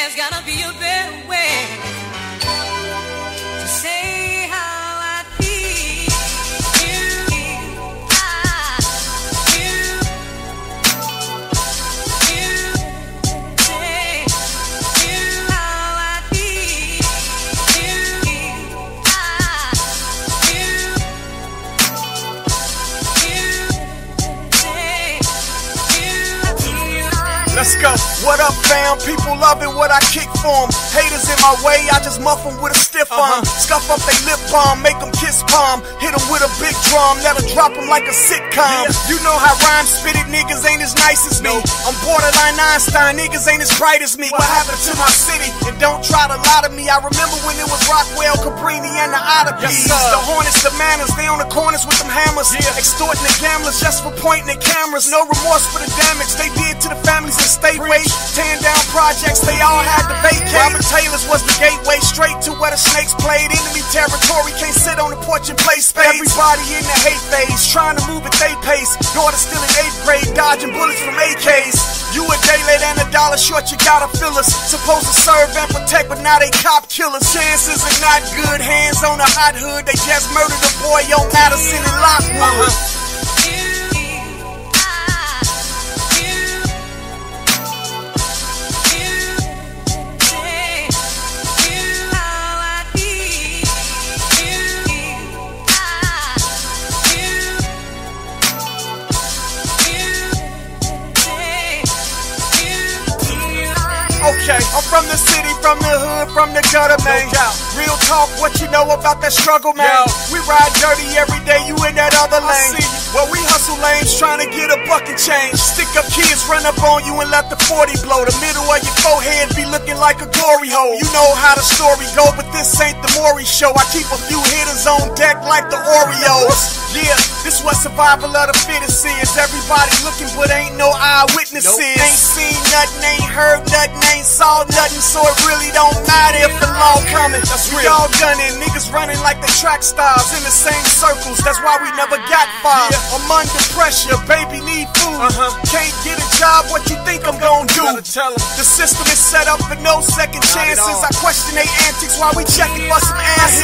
There's gotta be a better way Let's go. What up, fam? People loving what I kick for 'em. Haters in my way, I just muff 'em with a stiff uh-huh. arm. Scuff up they lip balm, make 'em kiss palm. Hit 'em with a big drum, 'em drop 'em like a sitcom. You know how rhyme spitted niggas ain't as nice as me. I'm borderline Einstein, niggas ain't as bright as me. What happened to my city? And don't try to lie to me. I remember when it was Rockwell, Cabrini, and the Oddities. the Horners, the Manners, they on the corners with them hammers. Extorting the gamblers just for pointing at cameras. No remorse for the damage they did to the families stateways. Tearing down projects, they all had to vacate. Robert Taylor's was the gateway straight to where the snakes played. Enemy territory, can't sit on the porch and play spades. Everybody in the hate phase, trying to move at they pace. Daughter still in eighth grade, dodging bullets from AKs. You a day late and a dollar short, you gotta fill us. Supposed to serve and protect, but now they cop killers. Chances are not good, hands on a hot hood. They just murdered a boy on Madison and Lockwood. Uh-huh. Okay, I'm from the city, from the hood, from the gutter, man. Real talk, what you know about that struggle, man? We ride dirty every day, you in that other lane. Well, we hustle lanes trying to get a bucket change. Stick up kids, run up on you and let the 40 blow. The middle of your forehead be looking like a glory hole. You know how the story go, but this ain't the Maury show. I keep a few hitters on deck like the Oreos. Yeah, this what survival of the fittest is. Everybody looking, but ain't no eyewitnesses. Ain't seen nothing, ain't heard nothing, ain't saw nothing, so it really don't matter if the law coming. That's we all gunning, niggas running like they track stars in the same circles. That's why we never got far. I'm under pressure, baby need food. Uh-huh. Can't get a job, what you think I'm gonna do? Tell The system is set up for no second chances. I question they antics while we checking for some answers.